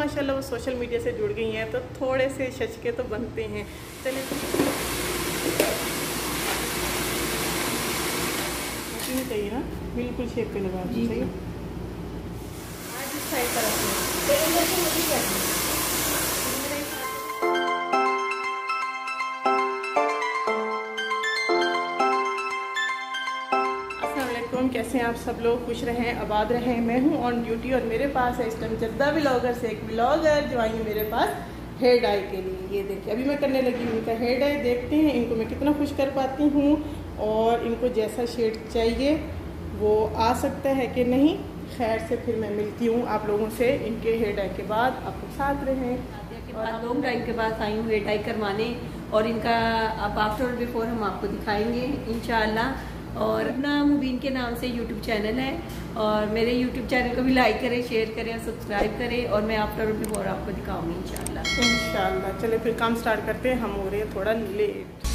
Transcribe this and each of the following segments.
माशाल्लाह वो social media से जुड़ गई हैं तो थोड़े से शचके तो बनते हैं। चलिए। चाहिए ना? बिल्कुल शेप पे लगा सही? आज इस साइड पर कैसे हैं आप सब लोग खुश रहें, आबाद रहें। मैं हूँ ऑन ड्यूटी और मेरे पास है इस टाइम जद्दा ब्लॉगर से एक ब्लॉगर जो आई है मेरे पास हेयर डाई के लिए। ये देखिए, अभी मैं करने लगी हूँ इनका हेयर डाई देखते हैं इनको मैं कितना खुश कर पाती हूँ और इनको जैसा शेड चाहिए वो आ सकता है कि नहीं। खैर से फिर मैं मिलती हूँ आप लोगों से इनके हेयर डाई के बाद। आप लोग साथ रहें। लॉन्ग टाइम के बाद आई हूँ हेयर टाई करवाने और इनका, अब आफ्टर बिफोर हम आपको दिखाएँगे, इंशाल्लाह। और अपना मुबीन के नाम से यूट्यूब चैनल है। और मेरे यूट्यूब चैनल को भी लाइक करें शेयर करें और सब्सक्राइब करें और मैं आफ्टर और बिफोर आपको दिखाऊँगी इन इंशाल्लाह। चले फिर काम स्टार्ट करते हैं। हम हो रहे हैं थोड़ा लेट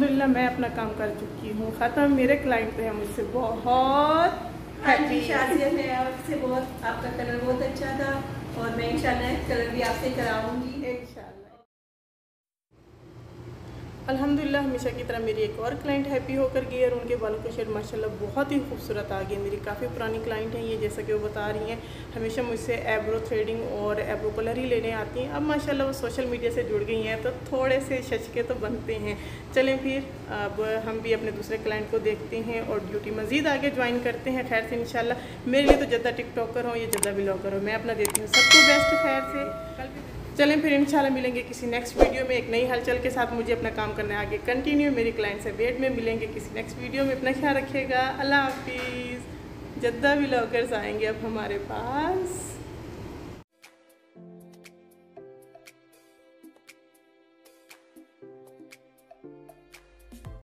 अल्हम्दुलिल्लाह मैं अपना काम कर चुकी हूँ। ख़त्म। मेरे क्लाइंट हैं मुझसे बहुत हैप्पी है आपसे बहुत आपका कलर बहुत अच्छा था और मैं इंशाल्लाह कलर भी आपसे कराऊँगी। इंशाल्लाह। अल्हम्दुलिल्लाह, हमेशा की तरह मेरी एक और क्लाइंट हैप्पी होकर गई और उनके बालों का शेड माशाल्लाह बहुत ही खूबसूरत आ गई मेरी काफ़ी पुरानी क्लाइंट हैं ये, जैसा कि वो बता रही हैं। हमेशा मुझसे एब्रो थ्रेडिंग और एब्रो कलर ही लेने आती हैं। अब माशाल्लाह वो सोशल मीडिया से जुड़ गई हैं तो थोड़े से शचके तो बनते हैं। चलें फिर, अब हम भी अपने दूसरे क्लाइंट को देखते हैं और ड्यूटी मज़ीद आगे ज्वाइन करते हैं। खैर से इंशाल्लाह, मेरे लिए तो जद्दा टिकटॉकर हो या जद्दा ब्लॉगर हो, मैं अपना देती हूँ। सबको बेस्ट खैर से। कल भी चलें, फिर इंशाल्लाह मिलेंगे किसी नेक्स्ट वीडियो में। एक नई हलचल के साथ मुझे अपना काम करना है आगे कंटिन्यू मेरी क्लाइंट से वेट में मिलेंगे किसी नेक्स्ट वीडियो में। अपना ख्याल रखिएगा। अल्लाह हाफिज़। जद्दा व्लॉगर्स आएँगे अब हमारे पास।